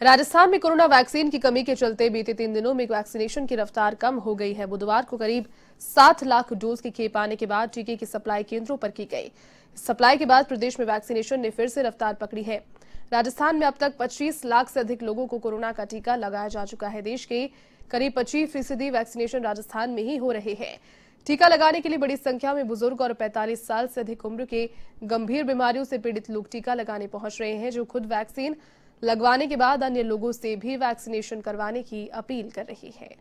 राजस्थान में corona vaccine की कमी के चलते बीते तीन दिनों में वैक्सीनेशन की रफ्तार कम हो गई है। बुधवार को करीब सात लाख डोज की खेप आने के बाद टीके की सप्लाई केंद्रों पर की गई। सप्लाई के बाद प्रदेश में वैक्सीनेशन ने फिर से रफ्तार पकड़ी है। राजस्थान में अब तक 25 लाख से अधिक लोगों को कोरोना का टीका लगाया जा चुका है। देश के करीब 25 फ़ीसदी वैक्सीनेशन राजस्थान में ही हो रहे हैं। टीका लगाने के लिए बड़ी संख्या में बुज़ुर्ग और 45 साल से अधिक उम्र के गंभीर बीमारियों से पीड़ित लोग टीका लगाने पहुँच रहे हैं, जो खुद वैक्सीन लगवाने के बाद अन्य लोगों से भी वैक्सीनेशन करवाने की अपील कर रही है।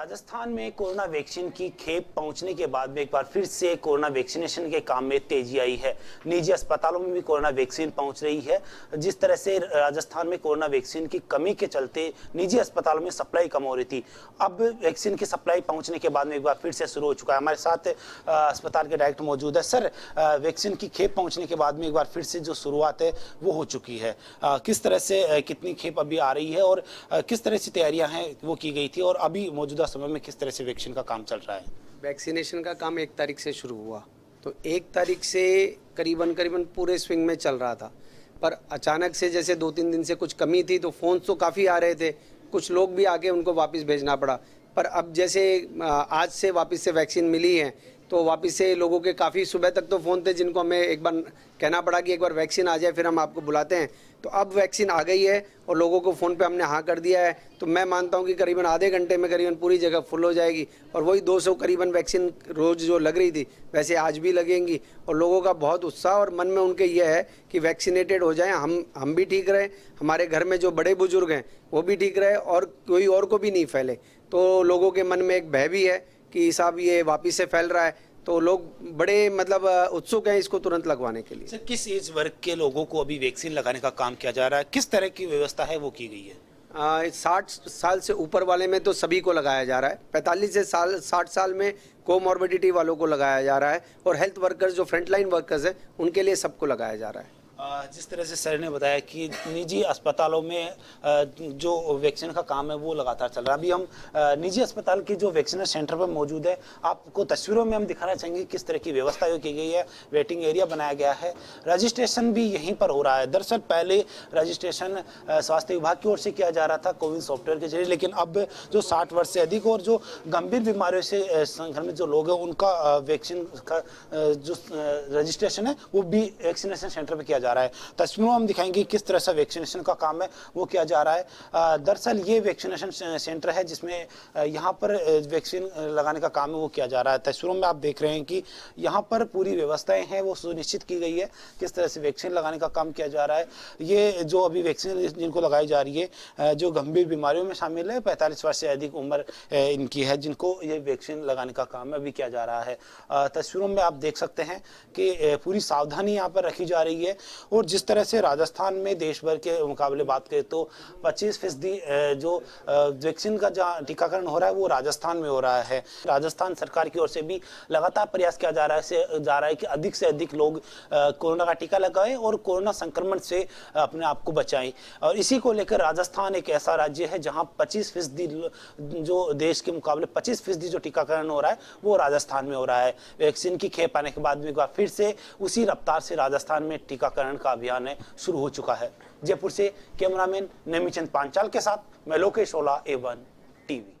राजस्थान में कोरोना वैक्सीन की खेप पहुँचने के बाद में एक बार फिर से कोरोना वैक्सीनेशन के काम में तेज़ी आई है। निजी अस्पतालों में भी कोरोना वैक्सीन पहुँच रही है। जिस तरह से राजस्थान में कोरोना वैक्सीन की कमी के चलते निजी अस्पतालों में सप्लाई कम हो रही थी, अब वैक्सीन की सप्लाई पहुँचने के बाद में एक बार फिर से शुरू हो चुका है। हमारे साथ अस्पताल के डायरेक्टर मौजूद है। सर वैक्सीन की खेप पहुँचने के बाद में एक बार फिर से जो शुरुआत है, वो हो चुकी है। किस तरह से कितनी खेप अभी आ रही है और किस तरह से तैयारियाँ हैं, वो की गई थी और अभी मौजूदा समय में किस तरह से वैक्सीन का काम चल रहा है? वैक्सीनेशन का काम एक तारीख से शुरू हुआ। तो एक तारीख से करीबन करीबन पूरे स्विंग में चल रहा था। पर अचानक से जैसे दो तीन दिन से कुछ कमी थी तो फ़ोन तो काफ़ी आ रहे थे। कुछ लोग भी आके उनको वापस भेजना पड़ा। पर अब जैसे आज से वापस से वैक्सीन मिली है तो वापस से लोगों के काफ़ी सुबह तक तो फ़ोन थे जिनको हमें एक बार कहना पड़ा कि एक बार वैक्सीन आ जाए, फिर हम आपको बुलाते हैं। तो अब वैक्सीन आ गई है और लोगों को फ़ोन पे हमने हाँ कर दिया है। तो मैं मानता हूँ कि करीबन आधे घंटे में करीबन पूरी जगह फुल हो जाएगी और वही 200 करीबन वैक्सीन रोज़ जो लग रही थी, वैसे आज भी लगेंगी। और लोगों का बहुत उत्साह और मन में उनके ये है कि वैक्सीनेटेड हो जाएँ। हम हम भी ठीक रहें। हमारे घर में जो बड़े बुज़ुर्ग हैं, वो भी ठीक रहे और कोई और को भी नहीं फैले। तो लोगों के मन में एक भय भी है कि साहब ये वापिस से फैल रहा है तो लोग बड़े मतलब उत्सुक हैं इसको तुरंत लगवाने के लिए। सर किस एज वर्ग के लोगों को अभी वैक्सीन लगाने का काम किया जा रहा है? किस तरह की व्यवस्था है वो की गई है? साठ साल से ऊपर वाले में तो सभी को लगाया जा रहा है। पैंतालीस से साल साठ साल में कोमॉर्बिडिटी वालों को लगाया जा रहा है और हेल्थ वर्कर्स जो फ्रंटलाइन वर्कर्स हैं उनके लिए सबको लगाया जा रहा है। जिस तरह से सर ने बताया कि निजी अस्पतालों में जो वैक्सीन का काम है, वो लगातार चल रहा है। अभी हम निजी अस्पताल की जो वैक्सीन सेंटर पर मौजूद है, आपको तस्वीरों में हम दिखाना चाहेंगे किस तरह की व्यवस्था की गई है, वेटिंग एरिया बनाया गया है। रजिस्ट्रेशन भी यहीं पर हो रहा है। दरअसल पहले रजिस्ट्रेशन स्वास्थ्य विभाग की ओर से किया जा रहा था, कोविन सॉफ्टवेयर के ज़रिए, लेकिन अब जो साठ वर्ष से अधिक और जो गंभीर बीमारियों से संक्रमित जो लोग हैं, उनका वैक्सीन का जो रजिस्ट्रेशन है, वो भी वैक्सीनेशन सेंटर पर किया जा जा रहा है। तस्वीरों हम दिखाएँगे किस तरह से वैक्सीनेशन का काम है, वो किया जा रहा है। दरअसल ये वैक्सीनेशन सेंटर है जिसमें यहाँ पर वैक्सीन लगाने का काम है, वो किया जा रहा है। तस्वीरों में आप देख रहे हैं कि यहाँ पर पूरी व्यवस्थाएँ हैं, वो सुनिश्चित की गई है किस तरह से वैक्सीन लगाने का काम किया जा रहा है। ये जो अभी वैक्सीन जिनको लगाई जा रही है जो गंभीर बीमारियों में शामिल है, पैंतालीस वर्ष से अधिक उम्र इनकी है, जिनको ये वैक्सीन लगाने का काम अभी किया जा रहा है। तस्वीरों में आप देख सकते हैं कि पूरी सावधानी यहाँ पर रखी जा रही है। और जिस तरह से राजस्थान में देश भर के मुकाबले बात करें तो 25 फ़ीसदी जो वैक्सीन का जहाँ टीकाकरण हो रहा है वो राजस्थान में हो रहा है। राजस्थान सरकार की ओर से भी लगातार प्रयास किया जा रहा है जा रहा है कि अधिक से अधिक लोग कोरोना का टीका लगाएँ और कोरोना संक्रमण से अपने आप को बचाएँ। और इसी को लेकर राजस्थान एक ऐसा राज्य है जहाँ पच्चीस फ़ीसदी जो देश के मुकाबले पच्चीस फ़ीसदी जो टीकाकरण हो रहा है वो राजस्थान में हो रहा है। वैक्सीन की खेप आने के बाद में फिर से उसी रफ्तार से राजस्थान में टीकाकरण टीकाकरण का अभियान है, शुरू हो चुका है। जयपुर से कैमरामैन नमीचंद पांचाल के साथ मैं Lokesh Ola A one TV